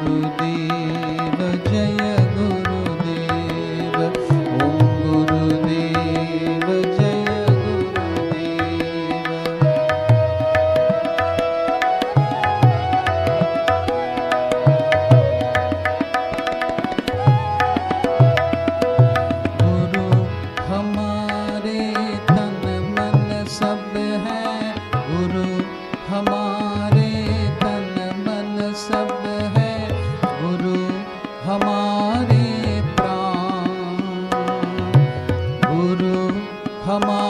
Guru Dev. ক্ষমা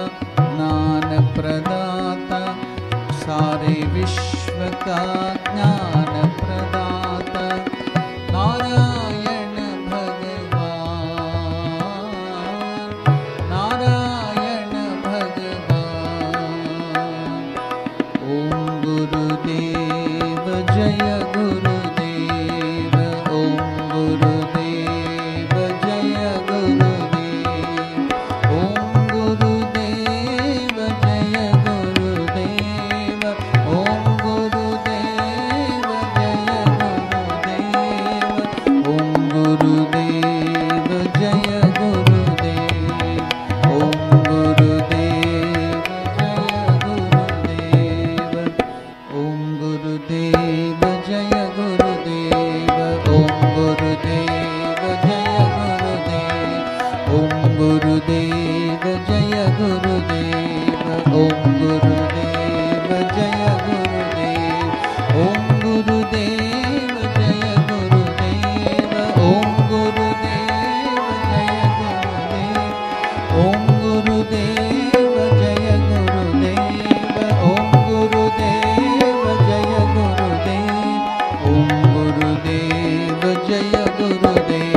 Thank you. Om Guru Deva Jaya Guru Deva Om Guru ಗುರುದೇ